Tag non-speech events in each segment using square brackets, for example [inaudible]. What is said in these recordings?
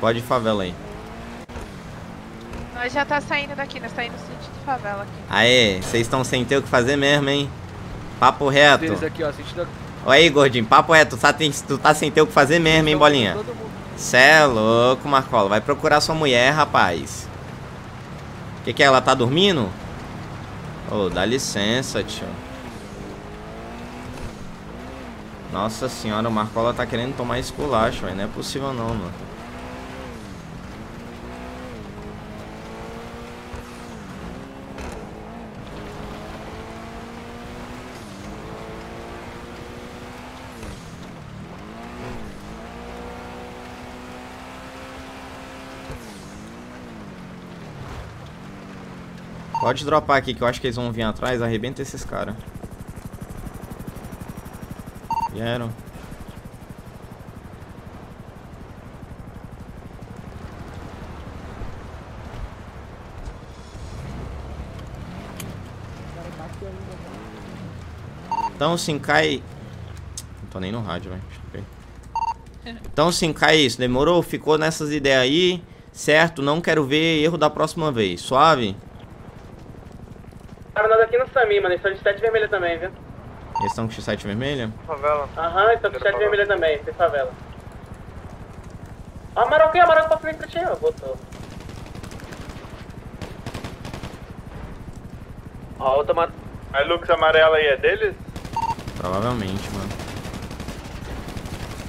Pode ir favela aí. Nós já tá saindo daqui, nós tá indo de favela aqui. Aê, vocês estão sem ter o que fazer mesmo, hein? Papo reto. Deles aqui, ó, sentido Olha aí, gordinho, papo reto. Tu tá, tem- tu tá sem ter o que fazer mesmo, hein, bolinha? Cê é louco, Marcola. Vai procurar sua mulher, rapaz. Que que é? Ela tá dormindo? Ô, dá licença, tio. Nossa senhora, o Marcola tá querendo tomar esculacho, velho. Não é possível não, mano. Pode dropar aqui que eu acho que eles vão vir atrás. Arrebenta esses caras. Vieram. Então, sim, cai. Não tô nem no rádio, velho. Então, sim, cai isso. Demorou? Ficou nessas ideias aí. Certo? Não quero ver erro da próxima vez. Suave? No Sami, mano. Eles estão de sete vermelha também, viu? Eles estão com X7 vermelha? Favela. Aham, eles estão de sete vermelha também, tem favela. Ó, Amarok, Amarok pra frente pra ti, ó. Botou. Ó, outra mar... A Lux amarela aí é deles? Provavelmente, mano.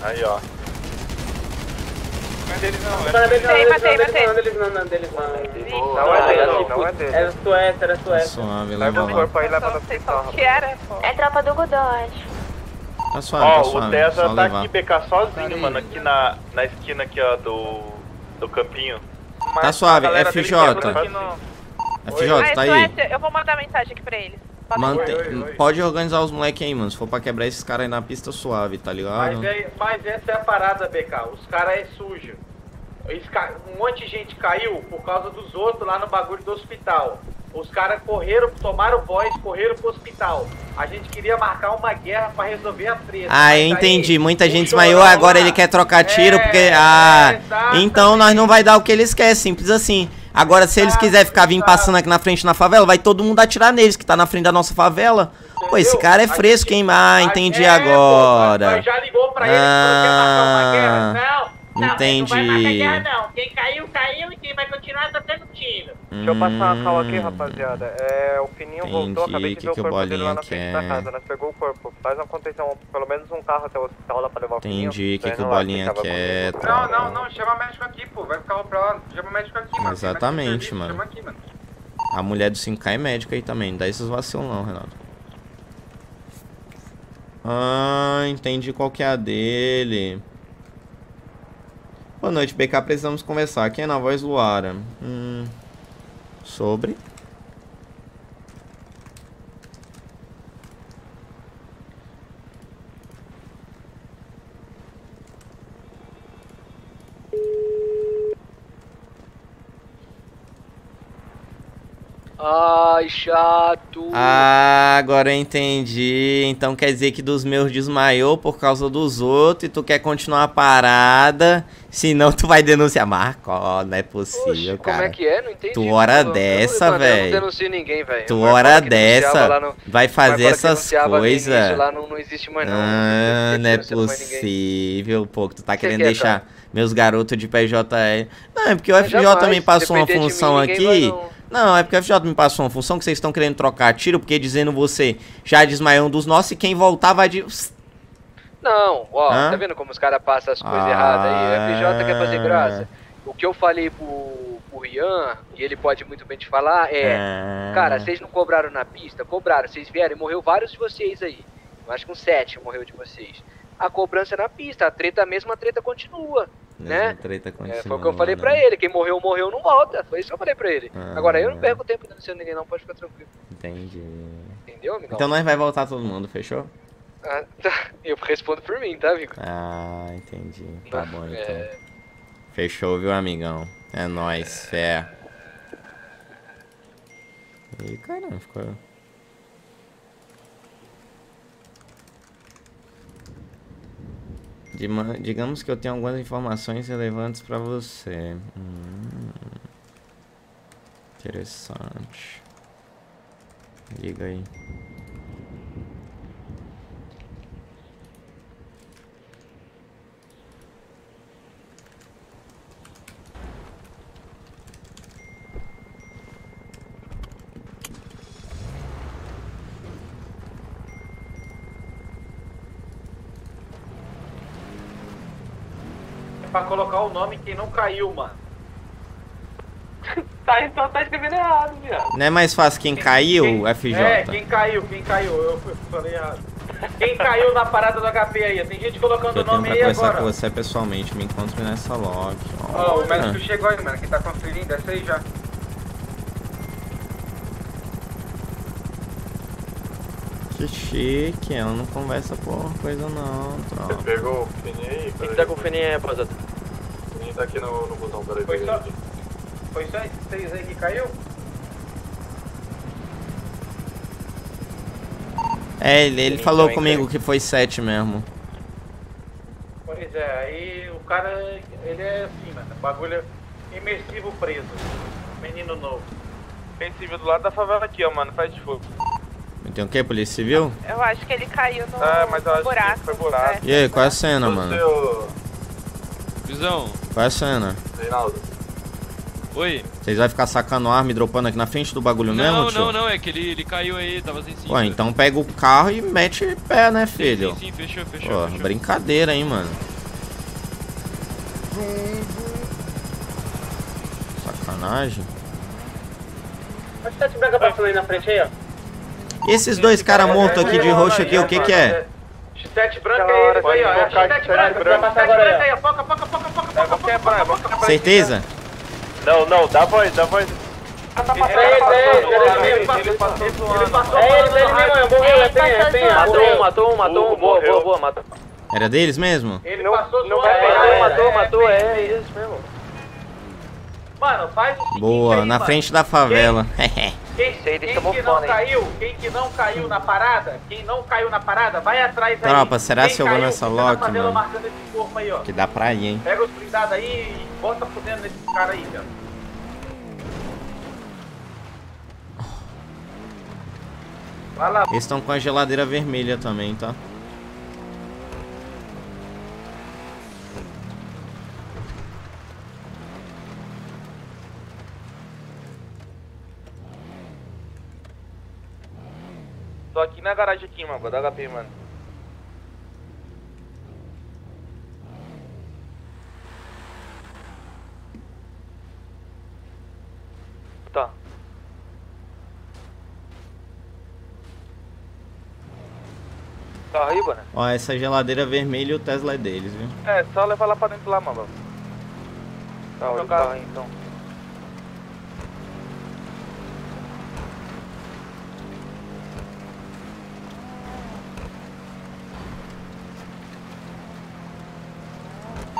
Aí, ó. Não é deles não, Não é. é deles não, Matei, deles matei, não, matei. não, deles não, não, deles não. Não é deles, tipo, não é deles. Era Suécia, era Suécia. Suave, Leva leva o corpo aí, leva no hospital. que era, pô. É tropa do Godot. Tá suave, tá Ó, o suave. César Só tá levar. aqui, BK, sozinho, mano, aqui na, na esquina aqui, ó, do, do campinho. Tá suave, FJ. dele no- FJ, Ah, tá é aí? Eu vou mandar mensagem aqui pra eles. Pode Mantém- Oi, oi, oi. Pode organizar os moleques aí, mano. Se for pra quebrar esses caras aí na pista suave, tá ligado? Mas, é, mas essa é a parada, BK. Os caras é sujo. Eles ca- Um monte de gente caiu por causa dos outros lá no bagulho do hospital. Os caras correram, tomaram voz, correram pro hospital. A gente queria marcar uma guerra pra resolver a treta. Ah, eu aí entendi. Muita o gente desmaiou, agora lá- ele quer trocar tiro É, porque. Ah, exatamente. então nós não vai dar o que eles querem, simples assim. Agora, se eles quiserem ficar vindo passando aqui na frente na favela, vai todo mundo atirar neles que tá na frente da nossa favela. Pô, esse Entendeu? cara é fresco, gente- hein? Ah, entendi é, pô, agora. Nós já ligou pra ele falou que ia marcar uma guerra. Não, não, Entendi. não vai guerra não. Quem caiu, caiu e quem vai continuar tá tendo tiro. Deixa eu passar uma cal aqui, rapaziada. É, o Fininho voltou, Entendi, acabei de que ver o que o corpo dele lá na Bolinha frente da quer? casa. Nós pegou o corpo. Faz uma contenção, pelo menos um carro até o hospital lá pra levar o Fininho. Entendi, que que o Bolinha quer, bagulho. Não, não, não, chama médico aqui, pô. Vai ficar pra lá. Chama médico aqui, mano. Exatamente, mano. Chama aqui, mano. A mulher do 5K é médica aí também. Não dá esses vacilos não, Renato. Ah, entendi qual que é a dele. Boa noite, BK. Precisamos conversar. Quem é na voz Luara? Hum, sobre? Ai, chato. Ah, agora eu entendi. Então quer dizer que dos meus desmaiou por causa dos outros e tu quer continuar parada. Senão tu vai denunciar. Marco, ó, não é possível, Oxe, como cara. é que é? Não entendi. Tu hora dessa, mano, Eu não denuncio ninguém, velho. Tu hora dessa no- vai fazer essas coisas. Lá não, não existe mais, não. Ah, não é mais ninguém. possível, pô, que tu tá Que querendo que é, deixar meus garotos de PJL. Não, é porque o FJ também passou uma mim, função ninguém aqui. Não- é porque o FJ me passou uma função que vocês estão querendo trocar tiro, porque dizendo você já desmaiou um dos nossos e quem voltar vai de. Não, ó, Hã? tá vendo como os caras passam as coisas Ah. erradas aí? O FJ quer fazer graça. O que eu falei pro, pro Rian, e ele pode muito bem te falar, é... Ah, Cara, vocês não cobraram na pista? Cobraram. Vocês vieram e morreu vários de vocês aí. Eu acho que uns sete morreu de vocês. A cobrança é na pista, a treta mesmo, a treta continua. Né? É, foi o que eu falei né? pra ele. Quem morreu, morreu, não volta. Foi isso que eu falei pra ele. Ah. Agora eu não perco tempo denunciando ninguém, não. Pode ficar tranquilo. Entendi. Entendeu, amigão? Então nós vai voltar todo mundo, fechou? Ah, tá. Eu respondo por mim, tá, amigo? Ah, entendi. Tá bom então. É, Fechou, viu, amigão? É nóis, fé. Ih, caramba, ficou. Digamos que eu tenho algumas informações relevantes pra você. Hum, interessante. Diga aí. Caiu, mano. [laughs] Tá, então tá escrevendo errado, viado. Não é mais fácil quem caiu, FJ? É, quem caiu, quem caiu. Eu falei errado. Quem caiu na parada do HP aí? Tem gente colocando Eu o tenho nome pra aí conversar agora. com você pessoalmente. Me encontre nessa log. Ó, o Olha. médico chegou aí, mano. Quem tá conferindo, desce aí já. Que chique, ela não conversa por coisa não, tropa. Pegou o Fininho aí? Quem que tá com o fininho aí, rapaziada? Tá aqui no, no botão, peraí. Foi só, foi só esses três aí que caiu? É, ele, ele falou também comigo que foi 7 mesmo. Pois é, aí o cara, ele é assim, mano. Bagulho é imersivo preso. Menino novo. Tem civil do lado da favela aqui, ó, mano. Faz de fogo. Tem o que, Polícia Civil? Eu acho que ele caiu no, É, mas eu acho que buraco. foi buraco. É. E aí, qual é a cena, O mano? seu, Visão, Qual é a cena? Reinaldo. oi? Vocês vão ficar sacando arma e dropando aqui na frente do bagulho mesmo, Não, tio? não, não, é que ele, ele caiu aí, tava sem cinta. Ué, então pega o carro e mete pé, né, Sim, filho? Sim, sim, fechou, fechou. Pô, fechou. brincadeira, hein, mano. Sacanagem. Tá de branca passando aí na frente aí, ó. E esses dois caras mortos aqui de roxo aqui, o que que é? X7 branca é eles aí, ó. É focar X7 X7 branca. X7 branca aí, ó. Foca, foca, foca, foca, foca. Certeza? Não, não, dá voz, dá voz. É ele, é ele, é ele mesmo. Ele passou, ele passou. É ele, ele mesmo, morreu, é penha, é. Matou um, matou um, matou um. Boa, boa, boa, matou. Era deles mesmo? Ele Não, passou não é, matou, é, matou, é, matou, é, é isso mesmo. Mano, faz o Boa, na frente da favela. [laughs] Quem, quem que não caiu, quem que não caiu na parada, quem não caiu na parada, vai atrás aí. Tropa, será Quem se eu vou nessa lock, favela mano? marcando esse corpo aí, ó. que dá pra ir, hein? Pega os blindados aí e bota fudendo nesse cara aí, velho. Eles estão com a geladeira vermelha também, tá? Tô aqui na garagem aqui, mano. Vou dar HP, mano. Tá. Tá aí, mano. Ó, essa geladeira vermelha e o Tesla é deles, viu? É, só levar lá pra dentro lá, mano. Tá, olha o Jogar. carro aí, então.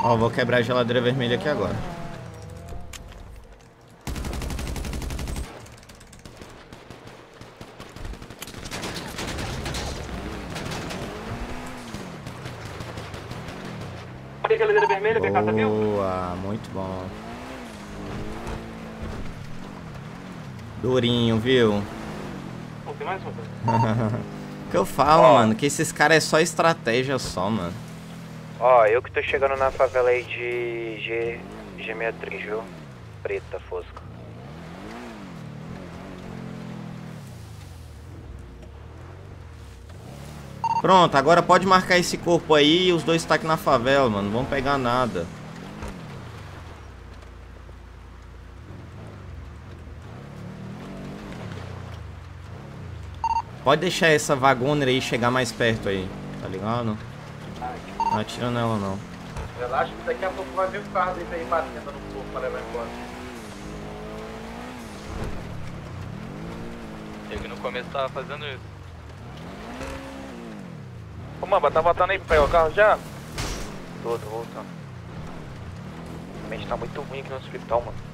Ó, vou quebrar a geladeira vermelha aqui agora. Tem geladeira vermelha, BK, tá viu? Boa, muito bom. Durinho, viu? Pô, tem mais uma. O [laughs] que eu falo, mano, que esses caras é só estratégia só, mano. Ó, eu que tô chegando na favela aí de G... G63, viu? Preta, fosca. Pronto, agora pode marcar esse corpo aí os dois tá aqui na favela, mano. Não vão pegar nada. Pode deixar essa vagona aí chegar mais perto aí, tá ligado? Não atira nela não. relaxa que daqui a pouco vai vir o carro desse aí batendo no corpo pra levar embora. Que no começo tava fazendo isso. Ô, mano, tá voltando aí pra pegar o carro já? Tô, tô voltando. A mente tá muito ruim aqui no hospital, mano.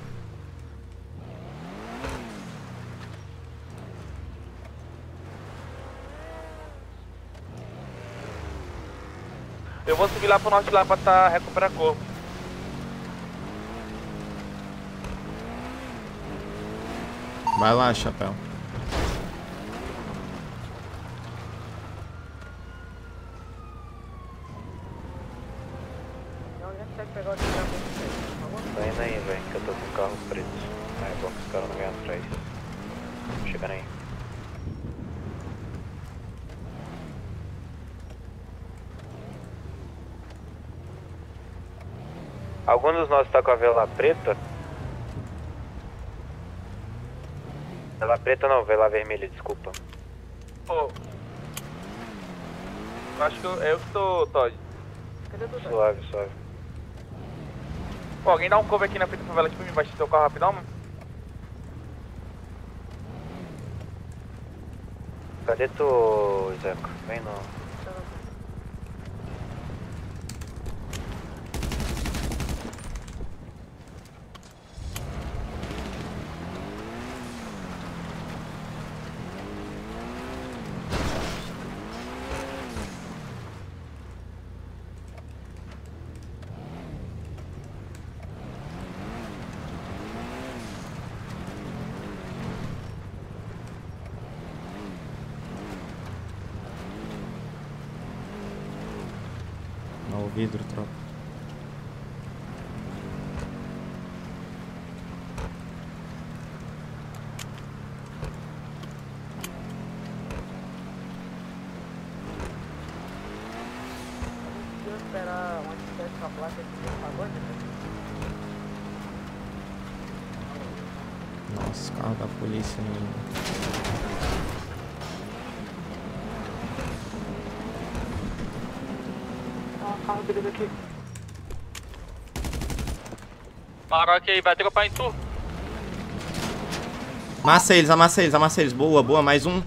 Eu vou subir lá pro norte lá pra tá, recuperar corpo. Vai lá, chapéu. Tá indo aí, velho, que eu tô com o carro preto. É bom que os caras não vêm atrás. Chegando aí. Algum dos nossos tá com a vela preta? Vela preta não, vela vermelha, desculpa. Pô. Eu acho que eu, é eu que tô, Todd. Suave, suave. Pô, alguém dá um cover aqui na frente da favela aqui pra mim, baixar teu carro rapidão, mano? Cadê tu, Zeca? Vem no. Dá o vidro, tropa. Nossa, carro da polícia ainda. Maroc aí, vai dropar em tu. Amassa eles, amassa eles, amassa eles. Boa, boa, mais um.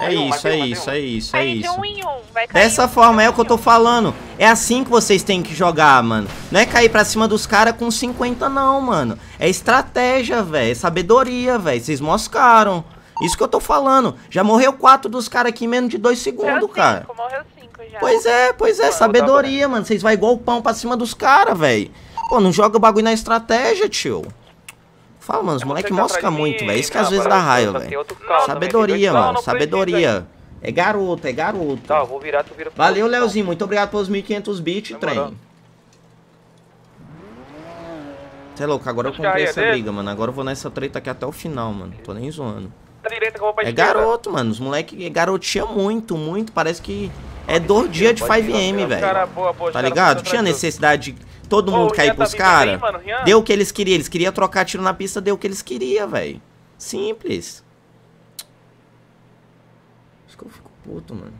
É isso, é isso, é isso, é isso. Vai cair Dessa forma é o que eu tô falando. É assim que vocês têm que jogar, mano. Não é cair pra cima dos caras com 50, não, mano. É estratégia, velho. É sabedoria, velho. Vocês moscaram. Isso que eu tô falando. Já morreu quatro dos caras aqui em menos de dois Morreu segundos, cara. cinco, morreu cinco já. Pois é, pois é, sabedoria, mano. Vocês vai igual o pão pra cima dos caras, velho. Pô, não joga o bagulho na estratégia, tio. Fala, mano, os É moleque tá mosca muito, velho. Isso que às vezes dá raiva, velho. Sabedoria, dois Não, mano, não sabedoria. É garoto, é garoto. Tá, eu vou virar, tu vira pro Valeu, outro. Leozinho. Muito obrigado pelos 1.500 bits, trem. Você é louco, agora eu Acho aí comprei é essa dele. briga, mano. Agora eu vou nessa treta aqui até o final, mano. Tô nem zoando. Pra É esquerda. garoto, mano. Os moleque garotinha muito, muito. Parece que é dois dias de 5M, Os velho. Tá ligado? Tinha necessidade de todo mundo o cair tá pros bem, caras. Deu o que eles queriam. Eles queriam trocar tiro na pista, deu o que eles queriam, velho. Simples. Acho que eu fico puto, mano.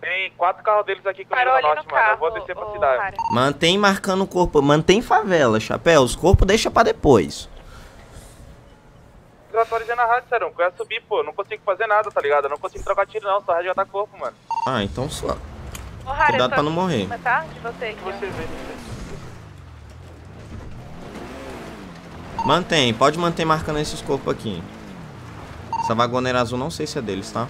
Tem quatro carros deles aqui comigo ali norte, no mano. Eu vou descer pra ô, cidade. Harry. Mantém marcando o corpo. Mantém favela, chapéu. Os corpos deixa pra depois. Eu atualizei na rádio, sério. Eu ia subir, pô. Não consigo fazer nada, tá ligado? Eu não consigo trocar tiro, não. Só resgatar corpo, mano. Ah, então suave. Ô, Harry, Cuidado pra não morrer. cima, tá? De você aqui. Você vê. Mantém, pode manter marcando esses corpos aqui. Essa vagoneira azul não sei se é deles, tá?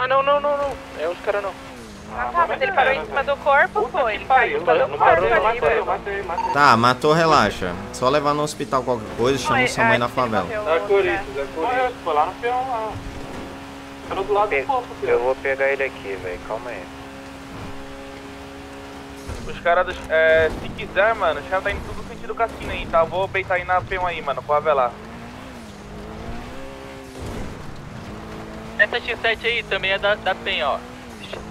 Ah, não, não, não, não. É os caras não. Ah, tá, mas ele parou em cima do corpo, pô. Ele caiu em cima do corpo matei, ali, matei, velho. matei, eu matei. Tá, matou, relaxa. Só levar no hospital qualquer coisa, chama Não, sua mãe é, na favela. É né? Corinthians, é Corinthians. foi lá no peão lá. Do lado do corpo, Eu vou pegar ele aqui, velho. Calma aí. Os caras, dos- é, se quiser, mano, os caras tá indo tudo sentido cassino aí, tá? Vou peitar aí na P1 aí, mano, com a velar. Essa X7 aí também é da, da PEN, ó.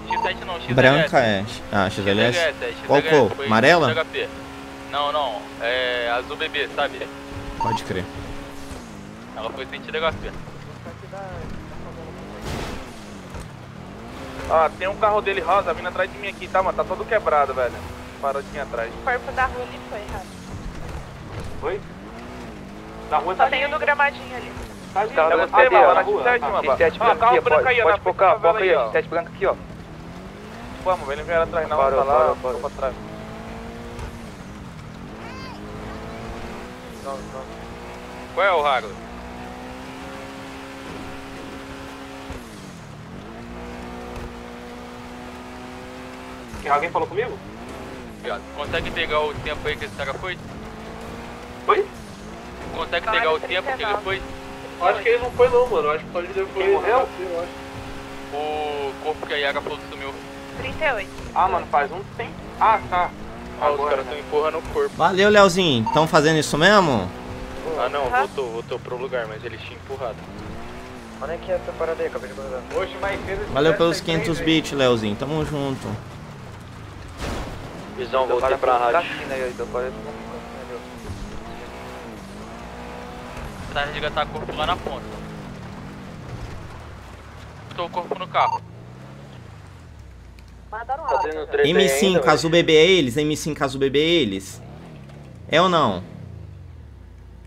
X7 não, XLS. Branca é. Ah, XLS? é, Qual cor? foi Amarela? XHP. Não, não. É azul bebê, sabe? Pode crer. Ela foi sentido HP. Ah, tem um carro dele rosa vindo atrás de mim aqui, tá, mano? Tá todo quebrado, velho. Paradinho atrás. O corpo da rua ali foi, Harry. Oi? Na rua Só tá tem o do gramadinho ali. Tá Tá, é você, mano, na rua. X7, Tá. mano. X7 X7 branco branco aqui, pode- pode, focar, foca aí, ó. X7 branco aqui, ó. Vamos, vai enviar atrás não, Parou, tá lá, parou, pra trás. Qual é o Raro? Que Alguém falou comigo? Consegue pegar o tempo aí que esse cara foi? Oi? Consegue pegar o tempo que ele 39. foi? Acho que ele não foi não, mano. Acho que só ele deu foi. morreu? O corpo que a Yara falou sumiu. 38. Ah, mano, faz um tempo. Ah, tá. Ah, os Agora, caras né? estão empurrando o corpo. Valeu, Leozinho. Estão fazendo isso mesmo? Ah não, Aham. voltou, voltou pro lugar, mas ele tinha empurrado. Onde é que é essa parada aí? Acabei de acordar. Hoje mais cedo. Valeu pelos tem três 500 aí. bits, Leozinho. Tamo junto. Visão, voltei pra rádio. Aí, então um Tá resgatar o corpo lá na ponta. Botou o corpo no carro. Tá tendo treta aí M5, ainda, caso o bebê é eles? M5, caso o bebê é eles? É ou não?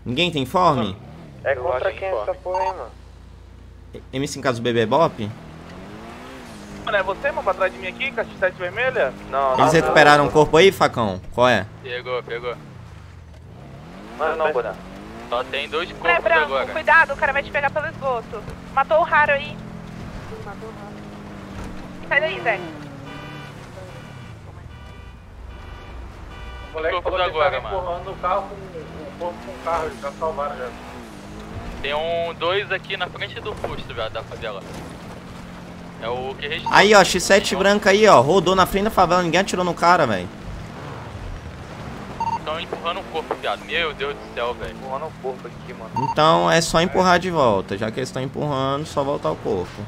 Ninguém tem informe? É contra quem que essa porra aí, mano? M5, caso o bebê é Bop? Mano, é você, mano, pra trás de mim aqui, com a X7 vermelha? Não, Eles recuperaram o corpo aí, facão? Qual é? Pegou, pegou. Mano, não, Boná. Só tem dois Zé corpos Branco, agora. cuidado, o cara vai te pegar pelo esgoto. Matou o raro aí. Sai daí, Zé. O moleque falou que agora, mano. empurrando o carro com o corpo com o carro, eles já salvaram já. Tem um dois aqui na frente do posto, velho, da favela. É o que restou. Aí, ó, X7 branca aí, ó. Rodou na frente da favela, ninguém atirou no cara, velho. Estão empurrando o corpo, viado. Meu Deus do céu, velho. Empurrando o corpo aqui, mano. Então é só empurrar de volta. Já que eles estão empurrando, só voltar o corpo.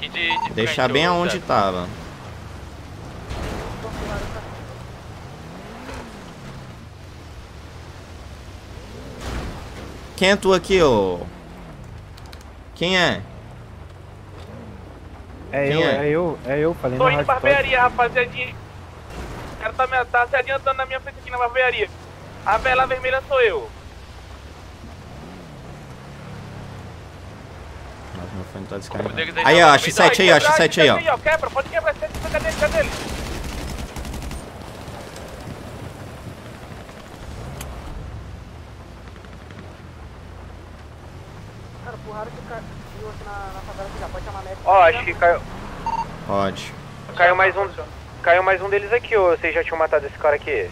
De, de Deixar frente, bem aonde Zé. tava. Quem é tu aqui, ô? Quem é? É Quem eu, é? é? eu, é eu, falei Tô indo pra barbearia, rapaziadinha. O cara tá, me- tá se adiantando na minha frente aqui na barbearia. A vela vermelha sou eu. Nossa, meu fone tá descarregando. aí Aí, ó, não, X7 aí, ó, Quebra, X7 aí, ó. ó. Quebra, pode quebrar, X7, cadê ele, cadê ele? Ó, acho que caiu, Pode. caiu mais um. Caiu mais um deles aqui, ô. Vocês já tinham matado esse cara aqui?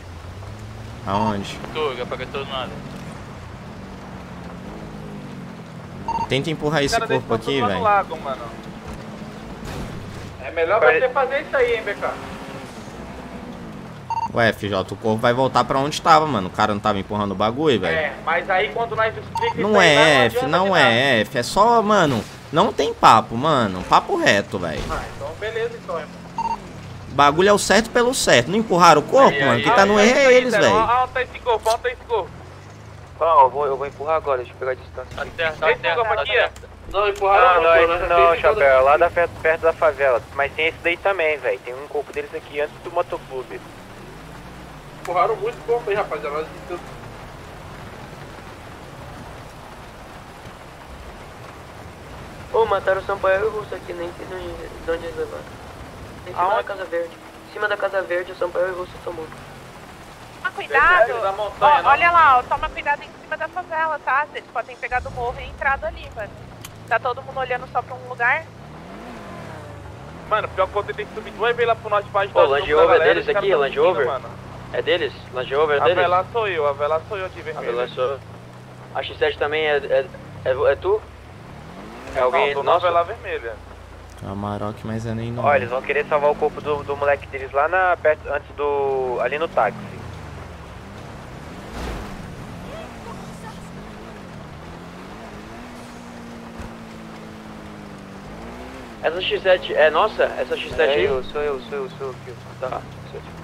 Aonde? Tuga, apagatou do nada. Tenta empurrar esse corpo aqui, velho. É melhor Vai- você fazer isso aí, hein, BK. Ué, FJ, o corpo vai voltar pra onde tava, mano. O cara não tava empurrando o bagulho, velho. É, mas aí quando nós explicamos isso Não aí, é F, adianta não nada. é F. É só, mano, não tem papo, mano. Papo reto, velho. Ah, então beleza então, irmão. O bagulho é o certo pelo certo. Não empurraram o corpo, Aí, mano? aí, Quem tá no Aí, erro aí, é eles, velho. Ó, tá esse corpo, ó, tá esse corpo. Ó, eu vou, eu vou empurrar agora, deixa eu pegar a distância. Tá certo, tá Tem certo, tá aqui, certo. Não, Não, empurraram não, é não, Chapéu, é lá da, perto, perto da favela. Mas tem esse daí também, velho. Tem um corpo deles aqui antes do motoclube. Empurraram muito corpo aí, rapaziada. Nós Ô, mataram o Sampaio e o Russo aqui, nem sei de onde, de onde eles levaram. Em cima da Casa Verde. Em cima da Casa Verde, o Sampaio e o Russo tomou. Toma cuidado. Montanha, Ó, olha lá, ó, toma cuidado em cima da favela, tá? Vocês podem pegar do morro e entrado ali, mano. Tá todo mundo olhando só pra um lugar? Mano, pior que eu tentei subir duas vezes lá pro norte pra Ô, Land Rover é deles aqui? Land Rover? mano. É deles? Land Rover é A deles? vela sou eu, a vela sou eu de A vermelho. vela sou... A X7 também é, é, é, é tu? É alguém Não, tô na nosso? vela vermelha. É o Amarok, mas é nem não. Ó, eles vão querer salvar o corpo do, do moleque deles lá na, perto, antes do... ali no táxi. Essa X7 é nossa? Essa X7 aí? Eu, sou eu, sou eu, sou eu aqui. Tá, sou eu.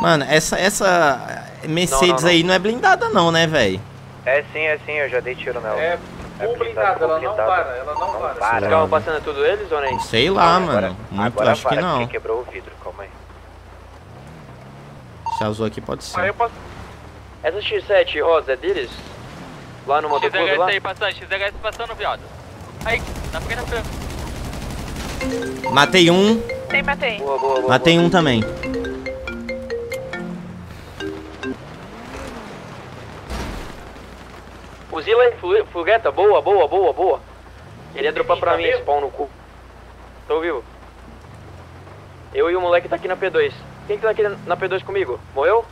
Mano, essa, essa Mercedes Não, não, não. aí não é blindada não, né, velho? É sim, é sim, eu já dei tiro nela. É, Full blindado, ela não para, ela não para. Sei Os lá, carros passando tudo eles ou nem? Sei lá, mano. Muito, acho que não. quebrou o vidro, calma aí. Se azul aqui pode ser. posso. Essa X7 rosa é deles? Lá no motoclube XLS lá? aí passando, XLS passando, viado. Aí, na frente da frente. Matei um, Tem, matei. Boa, boa, boa. matei um também. Fuzila aí, fu- fogueta, boa, boa, boa, boa. Ele ia dropar pra Tá mim vivo? esse pau no cu. Tô vivo. Eu e o moleque tá aqui na P2. Quem que tá aqui na P2 comigo? Morreu?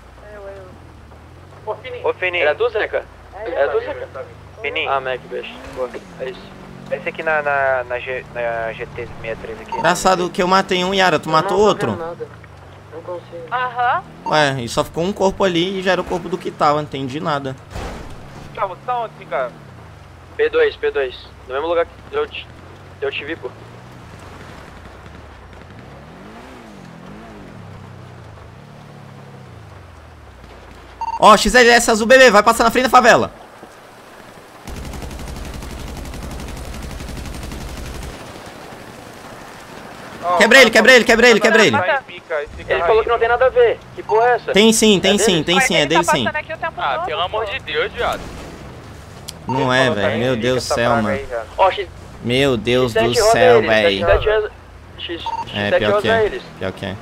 Ô, Fininho. Ô, Fininho, Era tu, Zeca? Era tu, Tá Zeca? tá. Fininho, Ah, Mac, beijo. Boa, é isso. desce aqui na, na, na, G, na GT63 aqui. Engraçado que eu matei um, Yara. Tu matou não, outro? Nada. não consigo. Aham. Ué, e só ficou um corpo ali e já era o corpo do que tava, não entendi nada. Tá, você tá onde, cara? P2, P2. No mesmo lugar que eu te, eu te vi, pô. Ó, XLS azul bebê, vai passar na frente da favela. Ó, Quebrei ele, tá- quebrei ele, quebrei ele, quebrei ele. Tá Ele falou que não tem nada a ver. Que porra é essa? Tem sim, tem É sim, tem sim, é ele dele tá sim. Ah, pelo amor de Deus, viado. Não é, Tá velho. em Meu Deus do céu, mano. Meu Deus X7 do céu, velho. X7 rosa- X, É, X7 pior que é. eles. Pior que é.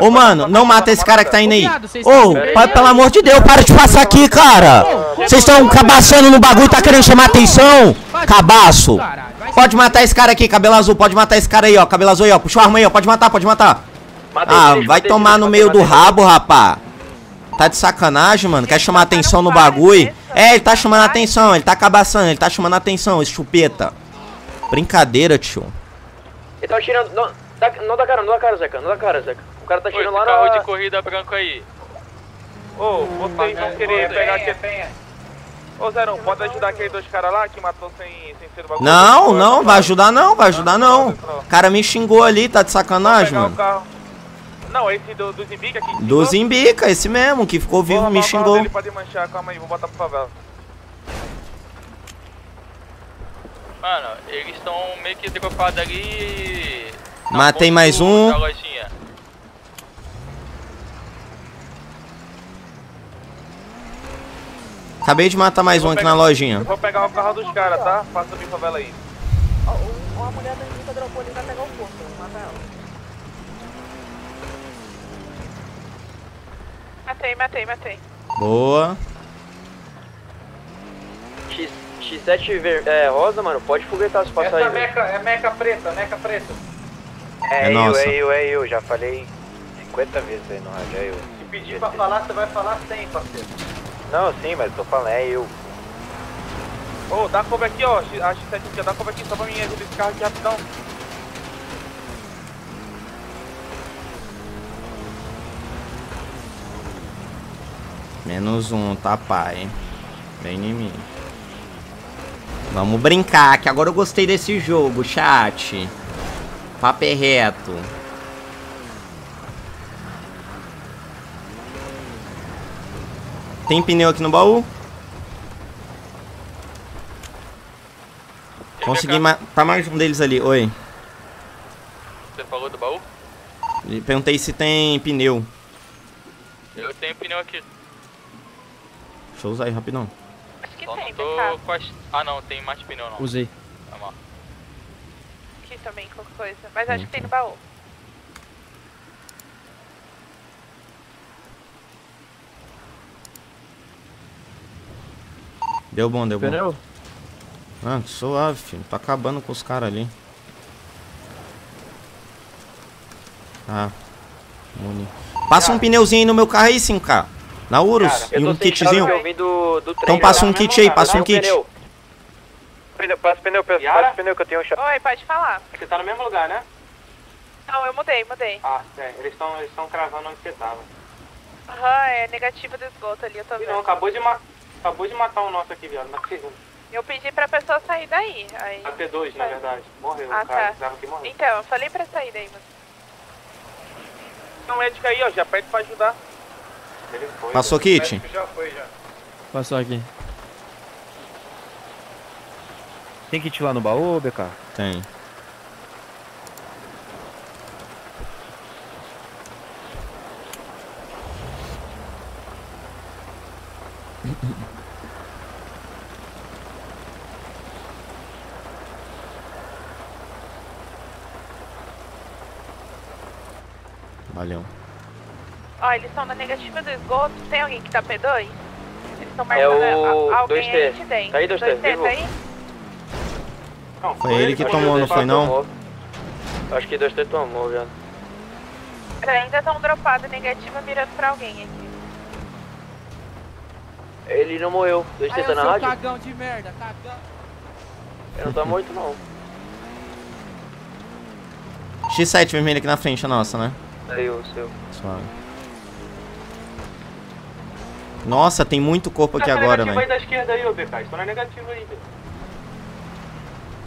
Ô, mano, não mata esse cara que tá indo aí. Ô, pa- pelo amor de Deus, para de passar aqui, cara. Vocês estão cabaçando no bagulho, tá querendo chamar atenção? Cabaço. Pode matar esse cara aqui, cabelo azul. Pode matar esse cara aí, ó. Cabelo azul aí, ó. Puxa a arma aí, ó. Pode matar, pode matar. Ah, vai tomar no meio do rabo, rapá. Tá de sacanagem, mano? Quer chamar atenção no bagulho? É, ele tá chamando atenção, ele tá cabaçando, ele tá chamando atenção, esse chupeta. Brincadeira, tio. Ele tava tirando. Não, dá, não dá cara, não dá cara, Zeca. Não dá cara, Zeca. O cara tá tirando lá carro na. de corrida branco aí. Ô, vocês vão querer pegar aquele... Ô, Zerão, pode ajudar aqueles dois caras lá que matou sem, sem ser o bagulho? Não, não, vai ajudar não, vai ajudar não. O cara me xingou ali, tá de sacanagem, mano. Não, esse do, do Zimbica aqui. Do Zimbica, esse mesmo, que ficou vivo, me xingou. Ele pode manchar, calma aí, vou botar pro favela. Mano, eles estão meio que dropados ali. Matei mais um. Acabei de matar mais um aqui na lojinha. Eu vou pegar o carro dos caras, tá? Passa bem favela aí. Uma mulher da Anitta dropou ali, vai pegar o corpo. Mata ela. Matei, matei, matei. Boa. X, X7 ver, é, rosa, mano. Pode foguetar se passar Essa aí. velho. meca é meca preta, meca preta. É É, eu, nossa. é eu, é eu. Já falei 50 vezes aí no rádio, é eu. Se pedir pra falar, você vai falar sem, parceiro. Não, sim, mas tô falando, é eu. Ô, dá cover aqui, ó. A X7 aqui, ó. Dá cover aqui só pra mim ajuda esse carro aqui rapidão. Menos um, tá, pai? Vem em mim. Vamos brincar, que agora eu gostei desse jogo, chat. Papo é reto. Tem pneu aqui no baú? Consegui matar mais um deles ali. Oi. Você falou do baú? Perguntei se tem pneu. Eu tenho pneu aqui. Deixa eu usar aí rapidão. Acho que Só tem, não tô BK. com as... Ah não, tem mais pneu não. Usei. Tá mal. Aqui também, qualquer coisa. Mas acho que tem no baú. Deu bom, deu bom. Pneu? Ah, suave, filho. Tá acabando com os caras ali. Ah. Muni. Passa um pneuzinho aí no meu carro aí, 5K. Na Urus. Eu e um kitzinho. que eu vim do, do trem. Então passa um kit aí, passa um kit. pneu. Pneu, Passa pneu, passa Yara? pneu que eu tenho um chave. Oi, pode falar. Você tá no mesmo lugar, né? Não, eu mudei, mudei. Ah, é. Eles estão eles tão cravando onde você tava. Aham, é negativa do esgoto ali, eu tô E não, vendo. acabou de, ma acabou de matar um nosso aqui, viado, na segunda. Eu pedi pra pessoa sair daí. Aí... Na P2, na verdade. Morreu, Ah, o cara tá. precisava que morreu. Então, eu falei pra sair daí, mas... Não, médica aí, ó. Já pede pra ajudar. Ele foi. Passou kit? Já foi, já. Passou aqui. Tem kit lá no baú, BK? Tem. Valeu. Ó, eles estão na negativa do esgoto. Tem alguém que tá P2? Eles estão É marcando o a- alguém 2T. aí de dentro. Tá aí, 2T, 2T, vivo? tá aí? Foi ele que tomou, não foi não? Acho que 2T tomou, viado. Eles ainda estão dropados negativa mirando pra alguém aqui. Ele não morreu. 2T tá na rádio? cagão de merda, cagão. Ele não tá morto, não. X7 vermelho aqui na frente, a nossa, né? Aí, o seu. Suave. Nossa, tem muito corpo aqui agora, velho. da esquerda aí, ô BK. Estão na negativa aí, velho.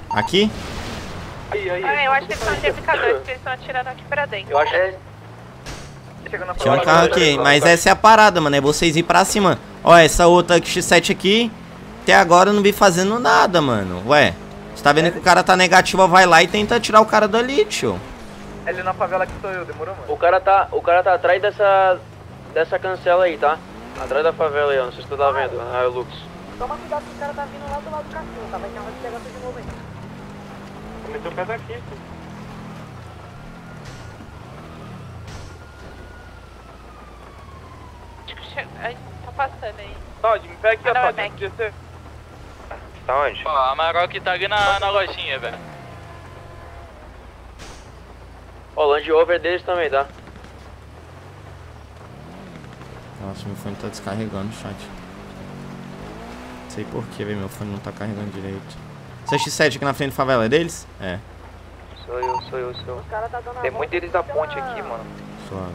Aqui? Aí, aí. Ah, eu acho que eles são de MK2, porque eles estão atirando aqui pra dentro. Eu acho que... Tinha um carro aqui, mas essa é a parada, mano. É vocês ir pra cima. Ó, essa outra X7 aqui, até agora eu não vi fazendo nada, mano. Ué, você tá vendo que o cara tá negativo, vai lá e tenta tirar o cara dali, tio. Ele na favela que sou eu, demorou, mano? O cara tá, o cara tá atrás dessa, dessa cancela aí, tá? Atrás da favela aí, ó. Não sei se tu tá vendo. Ah, é o Lux. Toma cuidado que o cara tá vindo lá do lado do cassino, tá? Vai ter uma pegar de novo aí. Meteu o pé daqui, pô. Acho que che- Ai, tá passando aí. Todd, me pega aqui, Ah, ó, Todd. Tá onde? Ó, a Amarok tá ali na, na lojinha, velho. Ó, o Land Rover deles também, tá? Nossa, meu fone tá descarregando o chat. Não sei porquê, velho. Meu fone não tá carregando direito. Essa X7 aqui na frente da favela é deles? É, Sou eu, sou eu, sou eu. O cara tá dando a Tem muito deles da pela- ponte aqui, mano. suave.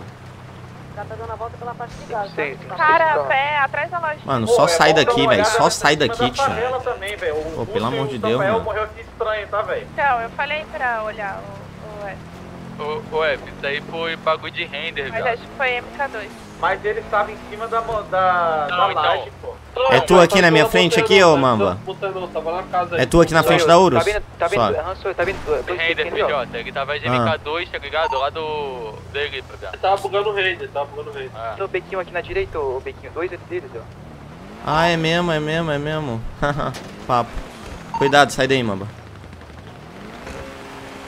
O cara tá dando a volta pela parte de gás. sei, tá? Cara, pé, atrás da loja. Mano, só é sai daqui, velho. Só sai daqui, da tio. também. O Pô, pelo amor o de Deus, mano. morreu aqui estranho, tá, velho? Então, eu falei pra olhar o, o F. Ô, ô, F, isso aí foi bagulho de render, Mas velho. acho que foi MK2. Mas ele estava em cima da, da, Não, da então. laje, pô. É tu aqui na minha frente aqui, ô Mamba? É tu aqui na frente da Urus? Tá vendo, tá sou eu, tá vendo, dois ó. PJ, ele tava de Ah. MK2, tá ligado? Lá do... do Elipa, velho. Tava bugando o Raider, tava bugando o Raider. Ah. Tem o Bequinho aqui na direita, o Bequinho, dois deles, ó. Ah, é mesmo, é mesmo, é mesmo. [laughs] Papo. Cuidado, sai daí, Mamba.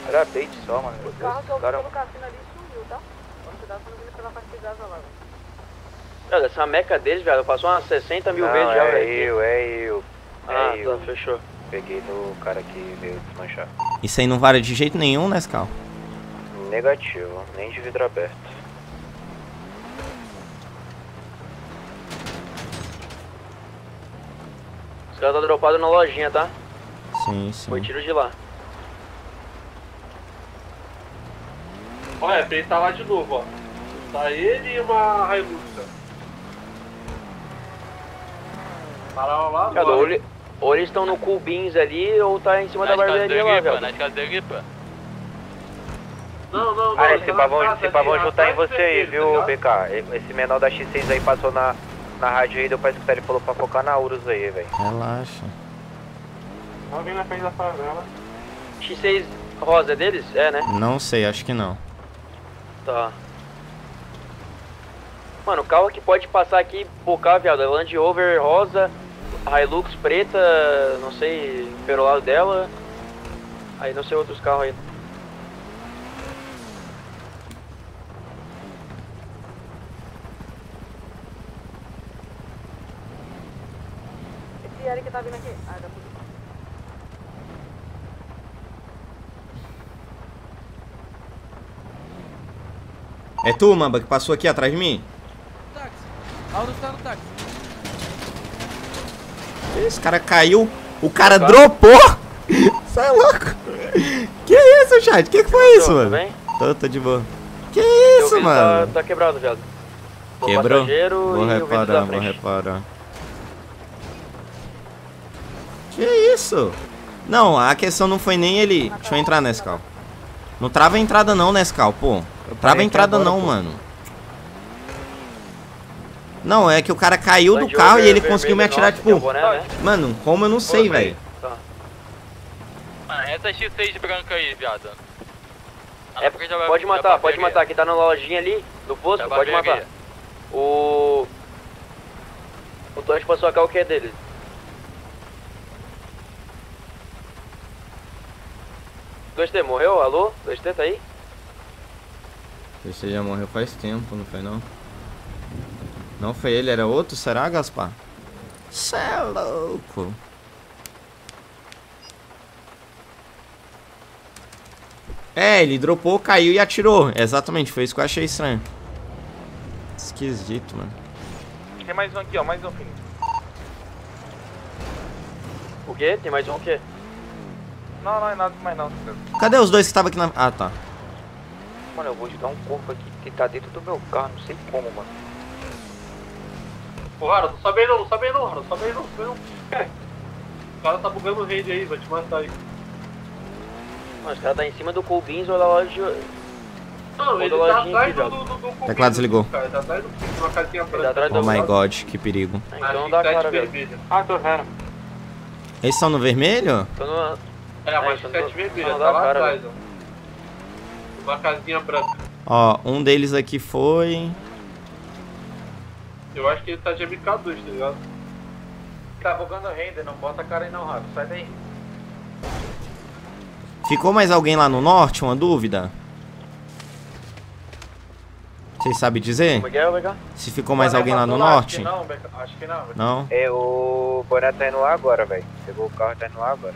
Era bait só, mano. O carro que eu cassino ali sumiu, tá? Cuidado pra não vir pela parte de gás lá. velho. Cara, essa meca deles, velho, passou umas 60 mil vezes já, velho. É eu, é eu. Ah, tá, fechou. Peguei no cara que veio desmanchar. Isso aí não vale de jeito nenhum, né, Scal? Negativo, nem de vidro aberto. Os caras tá dropado na lojinha, tá? Sim, sim. Foi tiro de lá. Olha, ele tá lá de novo, ó. Tá ele e uma Hilux. ó. Pararam lá agora. ou, ele- ou eles estão no Beans ali, ou tá em cima Nas da barbearia lá, velho. Elipa. Não, não, não. Ah, esse tá na pavão, casa esse pavão ali, juntar em atrás você aí, viu, tá? BK? Esse menor da X6 aí passou na, na rádio aí, deu pra escutar, ele falou pra focar na Urus aí, velho. Relaxa. Tava vindo na frente da favela. X6 rosa é deles? É, né? Não sei, acho que não. Tá. Mano, o carro que pode passar aqui por cá, viado, é Land Rover rosa, Hilux preta, não sei, perolado dela. Aí não sei outros carros aí. Esse Eric tá vindo aqui. Ah. É tu, Mamba, que passou aqui atrás de mim? Táxi. Auro tá no táxi. Esse cara caiu, o cara dropou! [laughs] Sai louco! Que isso, chat? Que que foi isso, mano? bem? Tô, tô de boa. Que isso, vidro mano? Tá, tá quebrado, viado. Quebrou? Vou reparar, vou reparar. Que isso? Não, a questão não foi nem ele. Deixa eu entrar, Nescal. Não trava a entrada não, Nescal, pô. Trava a entrada não, pô. mano. Não, é que o cara caiu do carro e Rover ele conseguiu me atirar, nosso, tipo. boné, né? Mano, como eu não sei, velho. Tá. Essa X6 branca aí, viado. Ah, É, pode matar, pode matar. Que tá na lojinha ali, no posto, pode matar. O... O Tony passou a cal que é dele. Dois t morreu? Alô? Dois t tá aí? Esse já morreu faz tempo, não foi não? Não foi ele, era outro? Será, Gaspar? Cê é louco. É, ele dropou, caiu e atirou. Exatamente, foi isso que eu achei estranho. Esquisito, mano. Tem mais um aqui, ó, mais um filho. O quê? Tem mais um o quê? Não, não é nada mais não. Cadê os dois que estavam aqui na... Ah, tá. Mano, eu vou ajudar um corpo aqui que tá dentro do meu carro, não sei como, mano. Ô, Harold, não sobe aí não, não sobe aí não, Harold, sobe aí não, sobe aí não. O cara tá bugando o rede aí, vai te matar aí. Mano, os caras tá em cima do Colbins ou da loja. Não, ele tá lojinha atrás do, do, do, do Teclado desligou. Cara, ele tá atrás do uma casinha tá branca. Oh my god, que perigo. Então A dá a X7 cara, velho. Ah, tô vendo. Eles estão no vermelho? Tô no... É, a É, X7 então vermelha, não tá dá lá cara, atrás, ó. Uma casinha branca. Ó, um deles aqui foi... Eu acho que ele tá de MK2, tá ligado? Tá bugando render, não bota a cara aí não, Rafa. Sai daí. Ficou mais alguém lá no norte? Uma dúvida? Vocês sabem dizer? É é? Se ficou mais alguém lá no norte? Acho que não, acho que não. Não? É, o Boné tá indo lá agora, velho. Pegou o carro e tá indo lá agora.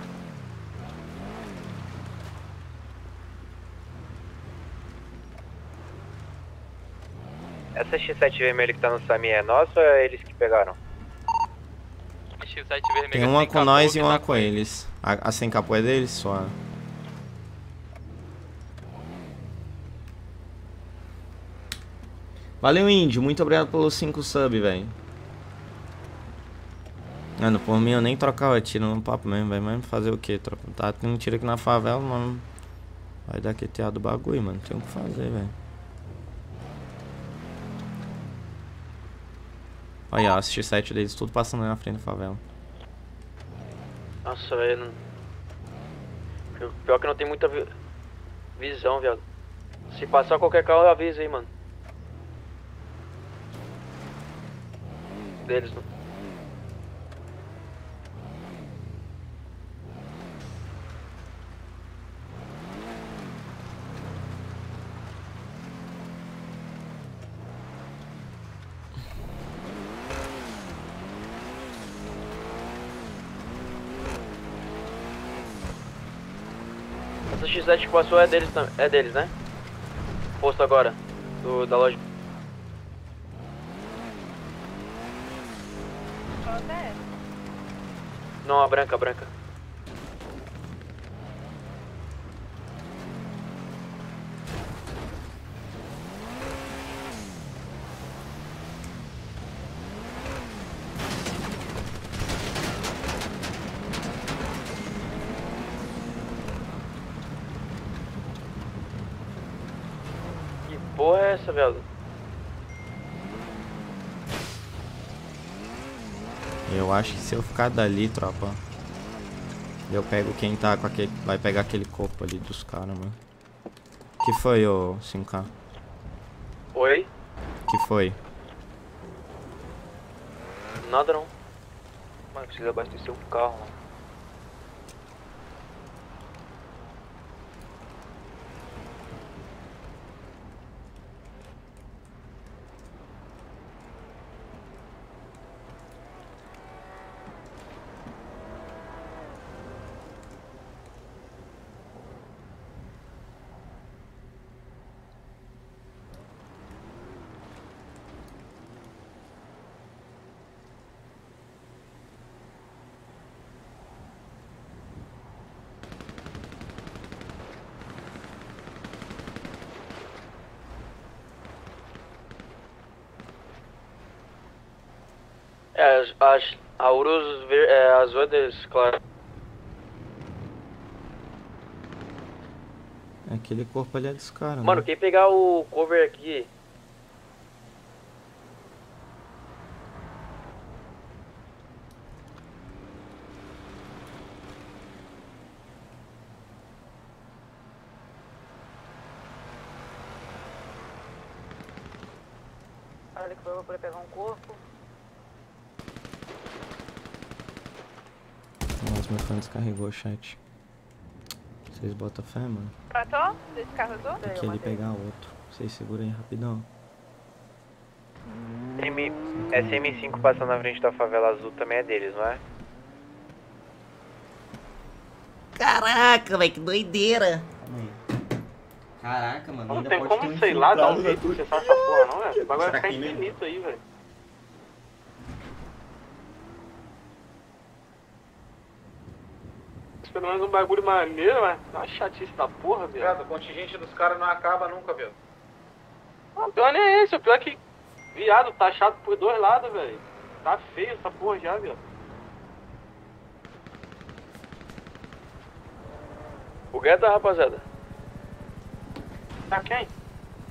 Essa X7 vermelha que tá no Sami é nossa ou é eles que pegaram? X7 vermelha Tem uma sem com capô nós e uma tá com eles. A, a sem capô é deles? Só. Valeu, Índio. Muito obrigado pelos 5 sub, velho. Mano, por mim eu nem trocava tiro no papo mesmo, velho. Mas fazer o que? Tá tendo tiro aqui na favela, mano. Vai dar QTA do bagulho, mano. Tem o que fazer, velho. Olha, as X7 deles tudo passando na frente da favela. Nossa, velho. Não... Pior que não tem muita vi- visão, viado. Se passar qualquer carro, avisa aí, mano. Deles, não. Essa X7 que passou é deles, é deles, né? Posto agora, do, da loja. Qual é? Não, a branca, a branca. Acho que se eu ficar dali, tropa, eu pego quem tá com aquele. Vai pegar aquele corpo ali dos caras, mano. Que foi, ô 5K? Oi? Que foi? Nada não. Mano, precisa abastecer um carro, mano. É, as, as a Urus ver, é, é claro. Aquele corpo ali é dos caras, Mano, quem pegar o cover aqui. Olha que foi pra poder pegar um corpo. Nossa, meu fã descarregou o chat. Vocês botam fé, mano? Matou? Descarregou? Tem que ele pegar outro. Vocês segurem aí rapidão. M... SM5 passando na frente da favela azul também é deles, não é? Caraca, velho, que doideira. Caraca, mano. Não tem como, sei lá, dar um jeito de acessar essa porra, não, velho. O bagulho vai ficar mesmo? infinito aí, velho. Pelo menos um bagulho maneiro, mas tá uma chatice da porra, velho. Viado, o contingente dos caras não acaba nunca, viado. O pior nem é esse, o pior é que, viado, tá chato por dois lados, velho. Tá feio essa porra já, viado. Fogueta, rapaziada. Tá quem?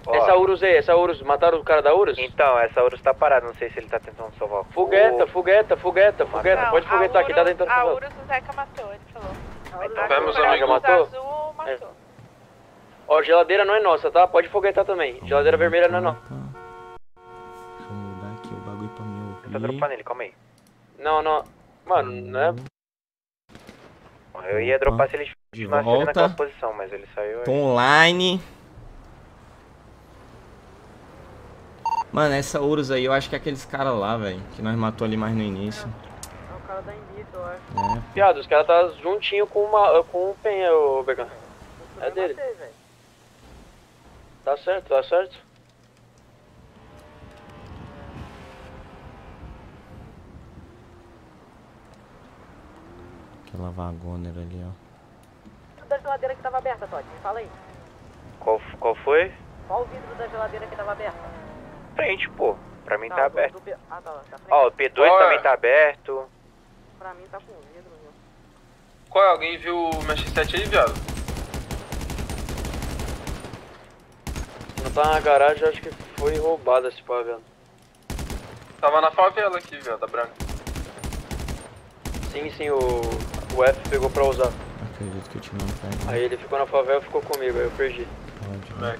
Ó, Essa Urus aí, essa Urus, mataram o cara da Urus? Então, essa Urus tá parada, não sei se ele tá tentando salvar o Fogueta, fogueta, fogueta, fogueta. Não, Pode foguetar aqui, tá Urus- tentando A salvar. Urus o Zeca matou, ele falou. Então, A vai, meus Urus amigos, matou? azul matou. Ó, geladeira não é nossa, tá? Pode foguetar também. Geladeira vermelha não é nossa. Deixa eu mudar aqui o bagulho pra mim ouvir. Tá dropando ele, calma aí. Não, não. Mano, não é. Eu ia dropar se ele De continuasse ali naquela volta. posição, mas ele saiu. Tô online. Mano, essa Urus aí, eu acho que é aqueles caras lá, velho. Que nós matou ali mais no início. É. É. Piada, os caras tá juntinho com uma. com o Penha, ô Becan. É dele. Tá certo, tá certo. Aquela vagoner ali, ó. Da geladeira que tava aberta, Todd, me fala aí. Qual, qual foi? Qual o vidro da geladeira que tava aberta? Frente, pô. Pra mim tá, do- aberto. do P- Ah, tá, tá frente. Ó, o P2 Ó, também tá aberto. Pra mim tá com vidro, meu. Qual é? Alguém viu o meu X7 aí, viado? Não tá na garagem, acho que foi roubado esse pá, velho. Tava na favela aqui, viado, da branca. Sim, sim, o. O F pegou pra usar. Acredito que eu tive um. Aí ele ficou na favela e ficou comigo, aí eu perdi. Pode, né?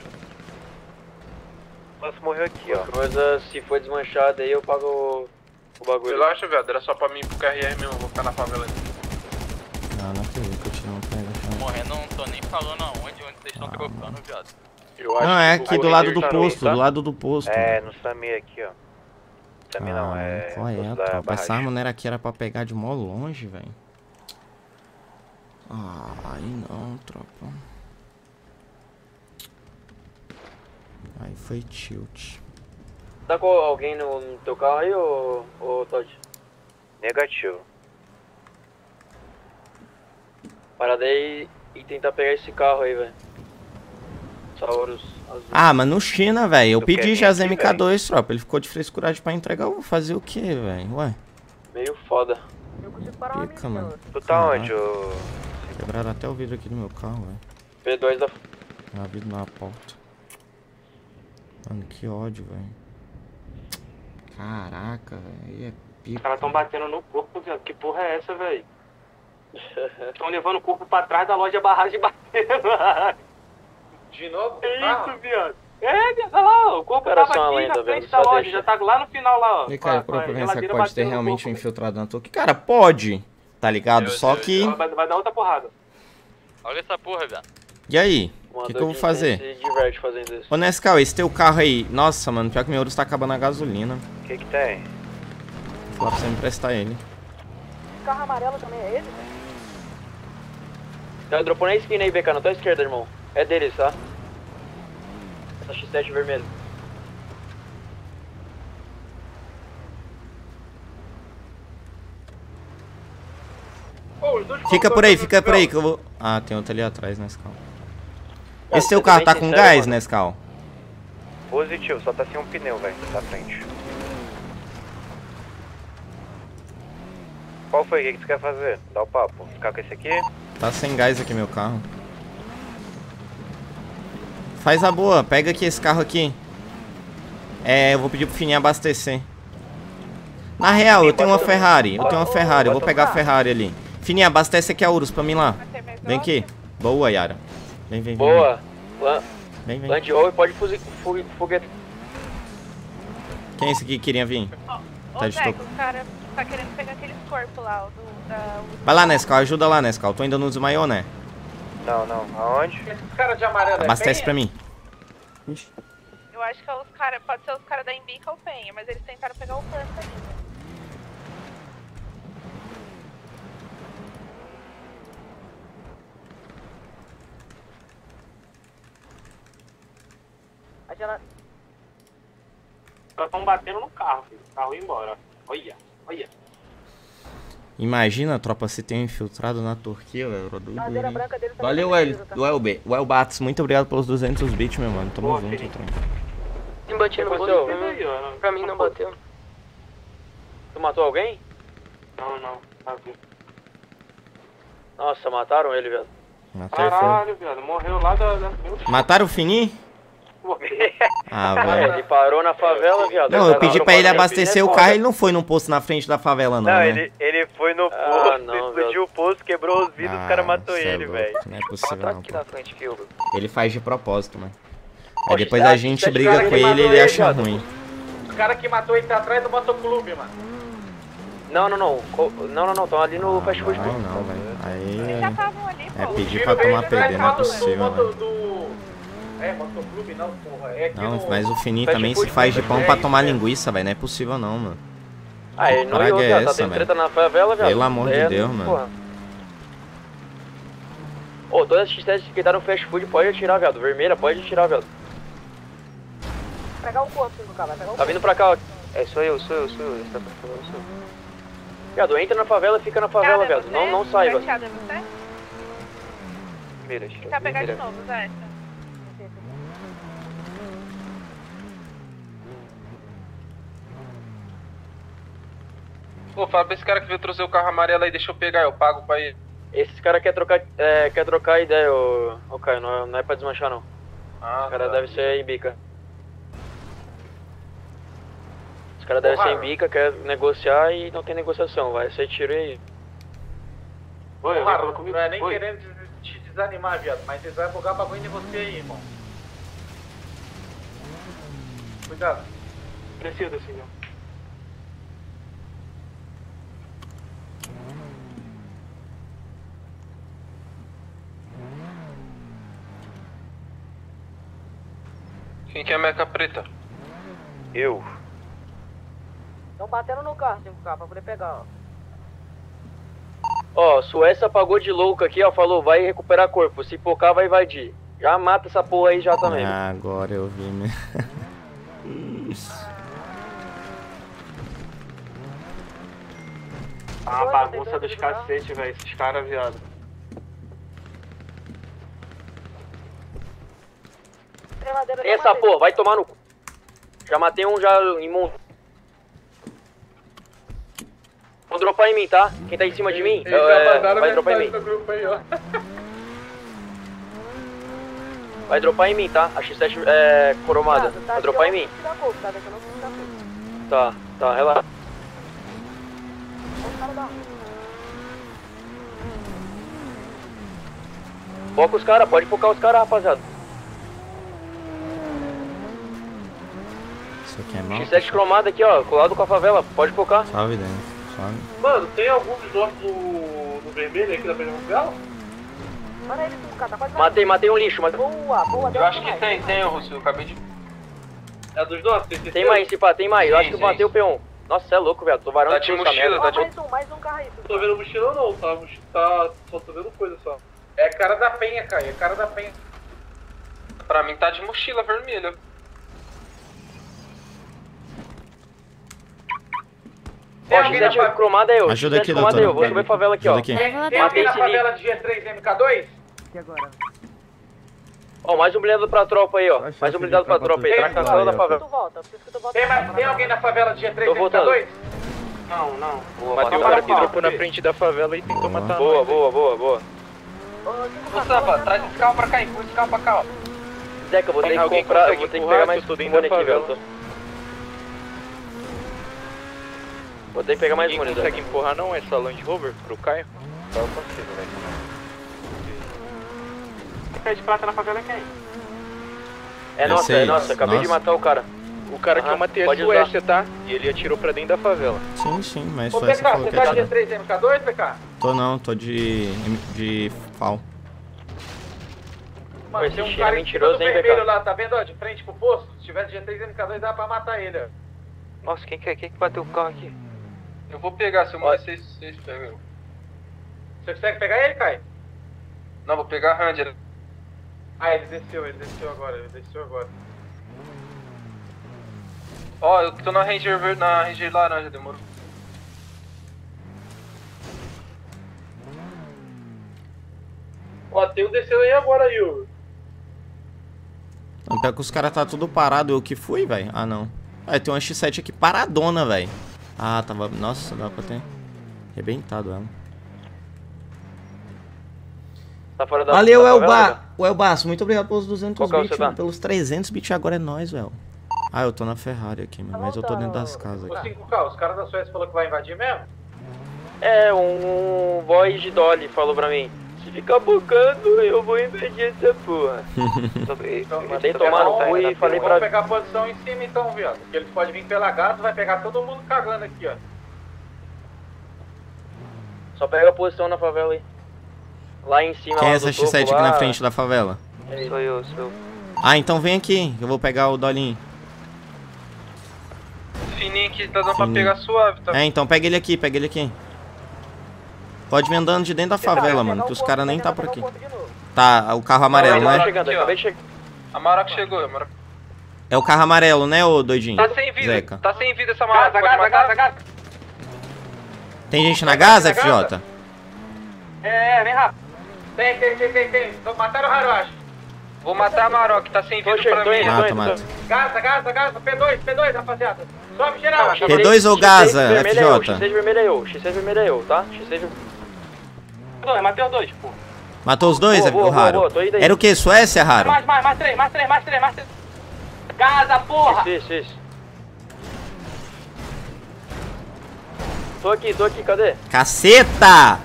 Nossa, morreu aqui, ó. Coisa, se for desmanchado aí, eu pago o, bagulho. Relaxa, viado, era só pra mim ir pro KRR mesmo, vou ficar na favela aqui. Não, não acredito que eu tive um pego. Morrendo, não tô nem falando aonde, onde vocês estão trocando, viado. Eu Não, é aqui do lado do posto, tá? do lado do posto. É, no Samir aqui, ó. Samir não, Ah, é. Qual é, tropa? Essa arma não era aqui, era pra pegar de mó longe, velho. Ah, aí não, tropa. Aí foi tilt. Tá com alguém no, no teu carro aí, ô, ô Todd? Negativo. Parada aí e tentar pegar esse carro aí, velho. Sauros azul. Ah, mas no China, velho. Eu Tu pedi já as vir aqui, MK2, tropa. Ele ficou de frescuragem pra entregar. Eu vou fazer o quê, velho? Ué, Meio foda. Eu consigo parar pica, mano. Tu tá Caraca. onde, ô? Quebraram até o vidro aqui do meu carro, velho. P2 da. Vidro na porta. Mano, que ódio, velho. Caraca, velho. Aí é Os pica. caras tão batendo no corpo, viado. Que porra é essa, velho? [laughs] Estão levando o corpo pra trás da loja barragem e batendo. [laughs] De novo? É isso, viado. É, viado, olha lá, o corpo Cara, tava aqui na frente da loja, deixa. já tá lá no final lá, ó. E cara, pra pensar que geladeira pode ter realmente um infiltrado na torre. Cara, pode, tá ligado? Meu Só Deus, que. velho. Vai, vai dar outra porrada. Olha essa porra, viado. E aí? O Uma que, que eu vou fazer? Ô Nescau, esse teu carro aí. Nossa, mano, pior que meu ouro tá acabando a gasolina. O que que tem? Vou falar pra você me emprestar ele. O carro amarelo também é ele? Tá, dropou na esquina aí, BK, na tua esquerda, irmão. É deles, tá? Essa X7 vermelho. Fica por aí, fica por aí que eu vou. Ah, tem outro ali atrás, Nescau. Esse teu sendo carro tá com sincero, gás, mano. Nescau? Positivo, só tá sem um pneu, velho, da frente. Qual foi? O que, que tu quer fazer? Dá o papo. Ficar com esse aqui? Tá sem gás aqui meu carro. Faz a boa, pega aqui esse carro aqui. É, eu vou pedir pro Fininho abastecer. Na real, eu tenho uma Ferrari. Eu tenho uma Ferrari, eu vou pegar a Ferrari ali. Fininho, abastece aqui a Urus pra mim lá. Vem aqui. Boa, Yara. Vem, vem, vem. Boa. Lan- Vem, vem. Land Rover pode fuzi- fu- foguete. Quem é esse aqui que queria vir? Ô, Tá de toco. o cara tá querendo pegar aqueles corpos lá, o do... Da, o- Vai lá, Nescau, ajuda lá, Nescau. Tu ainda não desmaiou, né? Não, não. Aonde? Esses caras de amarelo é Abastece penha? pra mim. Eu acho que é os caras... Pode ser os caras da Embica ou Penha, mas eles tentaram pegar o corpo ali. Aquela... Os caras estão batendo no carro, filho. O carro ia embora. Olha, olha. Imagina, tropa, se tem um infiltrado na Turquia, velho. Tá Valeu, tá? o Elbe. O Elbats, muito obrigado pelos 200 bits, meu mano. Tamo Boa, junto, trem. Sim, bati no ó, Pra mim não bateu. Tu matou alguém? Não, não. Tá. Nossa, mataram ele, velho. Mataram, Caralho, viado. Morreu lá da. da... Mataram o Fininho? Ah, velho. ele parou na favela, viado. Não, eu pedi pra ele abastecer o carro, ele não foi num posto na frente da favela, não, Não, né? ele, ele foi no Ah, posto, não, explodiu o posto, quebrou os vidros, Ah, os caras matou é ele, velho. Não é possível, Tá não, aqui pô. na frente, eu... Ele faz de propósito, mano. Aí depois a gente briga com ele e ele ele, acha viado. ruim. Os caras que matou ele tá atrás do motoclube, mano. Não, não, não. Não, não, não. Estão ali no Ah, fast food. não, não, velho. Aí é pedir pra tomar PD, não é do possível, mano. É, motoclube não, porra. É Não, no... mas o Fininho Fast também se faz de fast pão food, pra é tomar isso, linguiça, velho. Não é possível não, mano. Ah, ele não Praga ia, é viado. Tá essa, tendo velho? treta na favela, viado. Pelo amor de É, Deus, mano. porra. Ô, todas as x que tá no fast food pode atirar, viado. Vermelha, pode atirar, viado. Pegar o corpo do cara, vai pegar o Tá vindo pra cá, ó. É, sou eu, sou eu, sou eu. Tá falando, sou eu. Viado, entra na favela e fica na favela, é viado. Não, não sai, velho. É? Mira, Tentar pegar de novo, Zeca. Pô, fala pra esse cara que veio trazer o carro amarelo aí, deixa eu pegar, eu pago pra ele. Esses caras querem trocar, é, quer trocar ideia, ô, ô Caio. Não é, não é pra desmanchar, não. Ah, Os caras tá. devem ser em bica. Os caras devem ser em bica, quer negociar e não tem negociação. Vai ser tiro aí. Oi, comigo. não é nem Oi. querendo te desanimar, viado, mas eles vão bugar bagulho em você aí, irmão. Cuidado. Precisa, senhor. Quem que é meca preta? Eu. Estão batendo no carro, 5K, pra poder pegar, ó. Ó, Suécia pagou de louco aqui, ó. Falou, vai recuperar corpo. Se focar, vai invadir. Já mata essa porra aí já também. Ah, agora eu vi [laughs] mesmo. Tá uma bagunça dos cacete, velho. Esses caras, viado. Tem essa porra, vai tomar no cu. Já matei um já imundo. Vou dropar em mim, tá? Quem tá em cima de mim, Eles já é, vai dropar em mim. aí, ó. Vai dropar em mim, tá? A X7 é cromada. Tá, Vai dropar em mim. Tá? Tá, tá, relaxa. Foca os caras, pode focar os caras, rapaziada. Isso aqui é mal. X7 cromada aqui, ó, colado com a favela, pode focar. Salve dentro. Salve. Mano, tem algum dos nossos no, no vermelho aqui da frente dela? Manda ele, 5K, tá quase Matei, matei um lixo, mas. Boa, boa, Eu acho que tem, tem, Russo, eu acabei de... É dos nossos? Tem, Tem mais, se pá, tem mais. Eu Sim, acho que eu sim. matei o P1. Nossa, você é louco, velho. Tô varando Tá de tudo mochila, merda. tá de- mais um, mais um carro aí, Não tô vendo mochila não, tá? Tá só tô vendo coisa só. É cara da penha, cara, é cara da penha. Pra mim tá de mochila vermelha. Tem Ó, alguém na X7 fa- cromada é eu. Ajuda X7 aqui, cromada doutora. eu. Vou subir favela aqui, ó. Ajuda aqui. Tem, tem Matei alguém na favela de G3 MK2? E agora? Ó, mais um blindado pra tropa aí, ó. Mais um blindado pra tropa aí. Tracação da favela. Tem, alguém na favela de G3 Tô voltando. MK2? Não, não. Matei o Boa, cara que boa. dropou na frente da favela e tentou Boa. matar Boa, nós. boa, boa, boa. Ô, 5K, Gustavo, tô traz esse carro pra cá, empurra esse carro pra cá, ó. Zeca, eu vou ter que comprar, consegue vou ter que pegar mais eu da aqui, favela. Que pegar mais Ninguém money, consegue Zeca. empurrar não essa Land Rover pro Caio? Só eu consigo, velho. Quem tá de prata na favela é quem? É nossa, é Seis. nossa. Acabei de Nossa. matar o cara. O cara que eu matei é pode Suécia, tá? E ele atirou pra dentro da favela. Sim, sim, mas Ô, só essa PK, falou você que tá de atira. G3 MK2, PK? Tô não, tô de. de FAL. Mano, Esse tem um é cara em mentiroso, cima do hein, vermelho PK? lá, tá vendo, ó, de frente pro posto? Se tiver de G3 MK2, dá pra matar ele, ó. Nossa, quem que, é? quem que bateu o carro aqui? Eu vou pegar, se eu morrer, vocês, vocês pegam. Você consegue pegar ele, Kai? Não, vou pegar a Ranger. Ah, ele desceu, ele desceu agora, ele desceu agora. Ó, eu tô na Ranger, ver- na Ranger laranja, demorou. Ó, tem um descendo aí agora, Yuri. Não, pior que os caras tá tudo parado. Eu que fui, velho? Ah, não. Ah, tem uma X7 aqui paradona, velho. Ah, tava. Nossa, dá pra ter arrebentado ela. Tá fora da Valeu, da favela, Elba. O Elbaço, muito obrigado pelos 200 Qual carro bits, tá? mano. Pelos 300 bits agora é nóis, velho. Ah, eu tô na Ferrari aqui, mano. Mas eu tô dentro das casas Ô, aqui. 5K, os caras da Suécia falaram que vai invadir mesmo? É, um voz de Dolly falou pra mim. Se ficar bocando, eu vou invadir essa porra. Mandei tomar no cu e falei Vamos pra... pegar posição em cima então, viado. Porque eles podem vir pela gata, vai pegar todo mundo cagando aqui, ó. Só pega a posição na favela aí. Lá em cima, Quem é essa do topo, X7 aqui lá- na frente da favela? Sou eu, sou eu. Ah, então vem aqui. Eu vou pegar o Dolinho. Fininho aqui, tá dando pra Fininho. pegar suave, tá? É, então pega ele aqui, pega ele aqui. Pode vir andando de dentro da favela, mano, que os caras nem tá por aqui. Tá, o carro amarelo, né? A Maroc chegou, a Maroc. É o carro amarelo, né, ô doidinho? Tá sem vida, Zeca. tá sem vida essa Maroc, Gaza, gaza, gaza, gaza. Tem gente na Gaza? FJ? É, é, vem rápido. Tem, tem, tem, tem, tem. Mataram o Haruashi. Vou matar a Maroc, tá sem vida Tô pra mim. Mata, mata. Gaza, gaza, gaza. P2, P2, rapaziada. Sobe geral. P2 ou X6 Gaza, vermelho é eu, FJ? X6 vermelho é eu, X6 vermelho é eu, tá? X6 Dois, matei os dois, pô. Matou os dois, Boa, é boa, o Raro? boa, boa, tô indo aí. Era o que? Suécia, Raro? Mais, mais, mais três, mais três, mais três, mais três. Gaza, porra. Isso, isso, isso. Tô aqui, tô aqui, cadê? Caceta!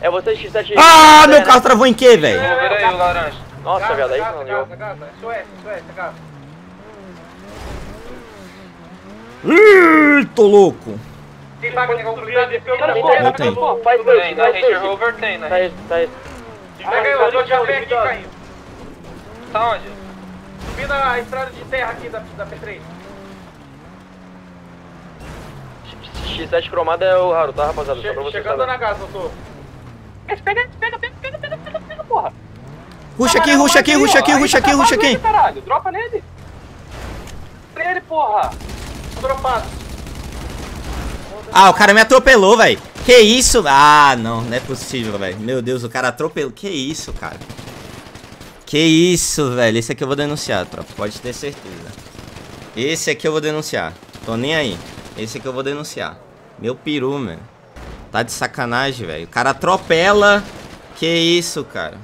É você X7 Ah, meu carro travou em quê, velho? Vou ver aí o laranja. Nossa, velho, aí não deu. Suécia, Suécia, Gaza. Ih, tô louco. Quem tá com a oportunidade de filme, Cara, pô, pô, Eu tenho. Tem, na Ranger. Rover tem, né? Tá isso, tá isso. Pega aí, eu tô de AP aqui, caindo. Tá onde? Subindo a estrada de terra aqui da, da P3. X7 cromado é o raro, tá, rapaziada? Só pra Che vocês chegando saberem. na Gaza, eu tô. Pega, pega, pega, pega, pega, pega, pega, porra. Ruxa aqui, ruxa aqui, ruxa aqui, ruxa aqui, ruxa aqui. Caralho, dropa nele. Nele, porra. Dropado. Ah, o cara me atropelou, velho. Que isso? Ah, não, não é possível, velho. Meu Deus, o cara atropelou. Que isso, cara? Que isso, velho. Esse aqui eu vou denunciar, tropa. Pode ter certeza. Esse aqui eu vou denunciar. Tô nem aí. Esse aqui eu vou denunciar. Meu peru, mano. Tá de sacanagem, velho. O cara atropela. Que isso, cara.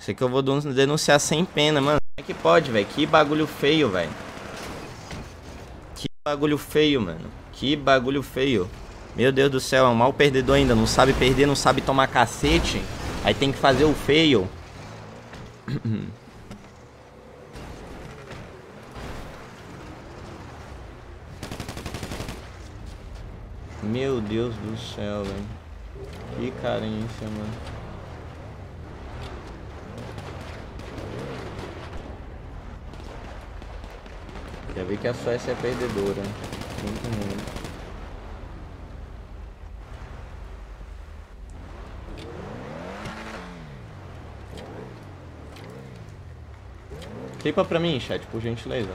Esse aqui eu vou denunciar sem pena, mano. Como é que pode, velho? Que bagulho feio, velho. Bagulho feio, mano. Que bagulho feio. Meu Deus do céu, é um mau perdedor ainda. Não sabe perder, não sabe tomar cacete. Aí tem que fazer o feio. [clears throat] Meu Deus do céu, velho. Que carência, mano. Já vi que a Suécia é perdedora. Muito muito. Clipa pra mim, chat, por gentileza.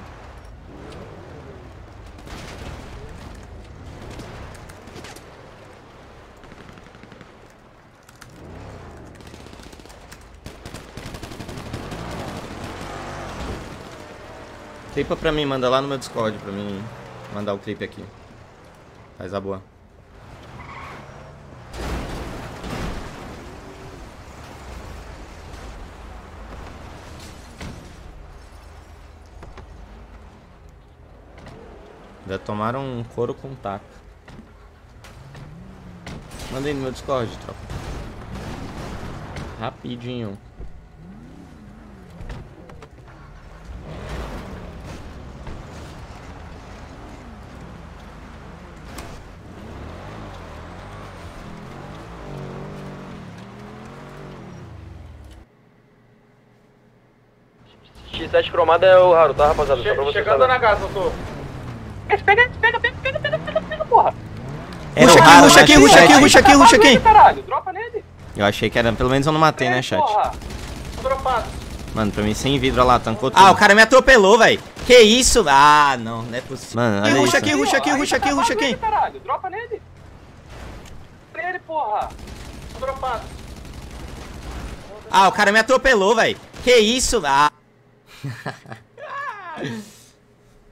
Clipa pra mim, manda lá no meu Discord pra mim mandar o clipe aqui. Faz a boa. Já tomaram um couro com taca. Mandei no meu Discord, tropa. Rapidinho. X7 cromada é o raro, tá, rapaziada? Só pra você Chegando saber. na casa, doutor. Pega, pega, pega, pega, pega, pega, pega, porra. Era Ruxa aqui, ruxa aqui, X7? ruxa aqui, ruxa aqui, ruxa aqui. Caralho, dropa nele. Eu achei que era... Pelo menos eu não matei, né, chat? Porra. Dropado. Mano, pra mim sem vidro, olha lá, tancou tudo. Ah, o cara me atropelou, velho. Que isso? Ah, não, não é possível. Mano, olha ruxa isso. aqui, ruxa aqui, ruxa aqui, ruxa aqui. Caralho, dropa nele. Nele, porra. Dropado. Ah, o cara me atropelou, velho. Que isso? Ah. [laughs]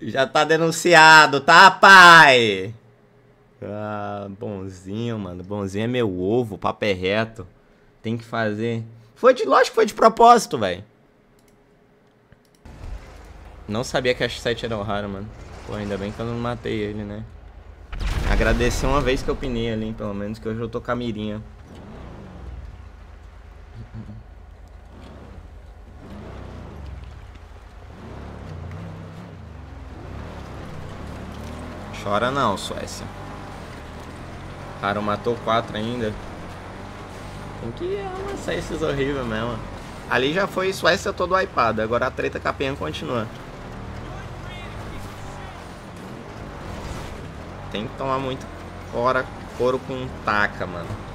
Já tá denunciado, tá, pai? Ah, bonzinho, mano. Bonzinho é meu ovo, papo é reto. Tem que fazer. Foi de. Lógico que foi de propósito, velho. Não sabia que a X7 era o raro, mano. Pô, ainda bem que eu não matei ele, né? Agradecer uma vez que eu pinei ali, pelo menos, que hoje eu tô com a mirinha. Chora não, Suécia. Cara, matou quatro ainda. Tem que amassar esses horríveis mesmo. Ali já foi Suécia todo wipada, agora a treta capinha continua. Tem que tomar muito fora couro com taca, mano.